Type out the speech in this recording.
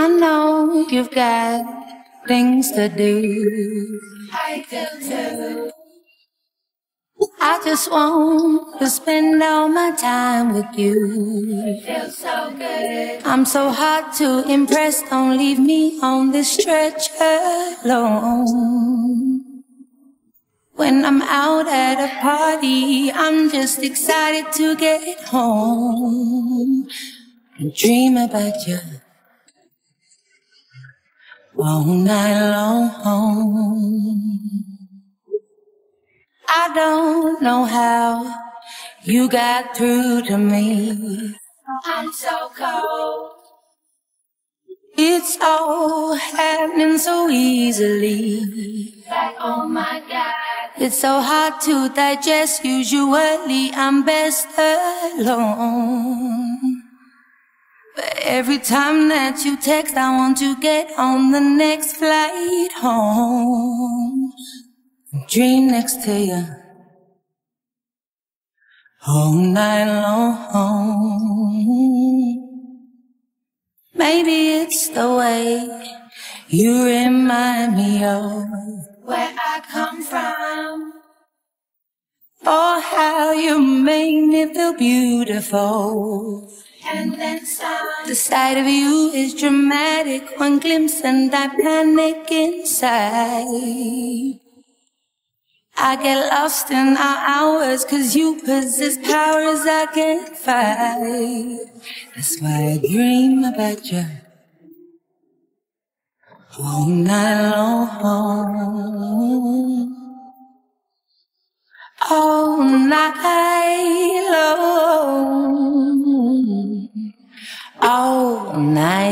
I know you've got things to do. I do too. I just want to spend all my time with you. Feels so good. I'm so hard to impress, don't leave me on this stretch alone. When I'm out at a party, I'm just excited to get home and dream about you all night long. I don't know how you got through to me. I'm so cold. It's all happening so easily. Like, oh my God. It's so hard to digest. Usually I'm best alone. Every time that you text, I want to get on the next flight home. Dream next to you. All night long. Maybe it's the way you remind me of Where I come from. or how you make me feel beautiful. And then. The sight of you is dramatic. One glimpse and I panic inside. I get lost in our hours cause you possess powers I can't fight. That's why I dream about you. All night long. All night long. Night.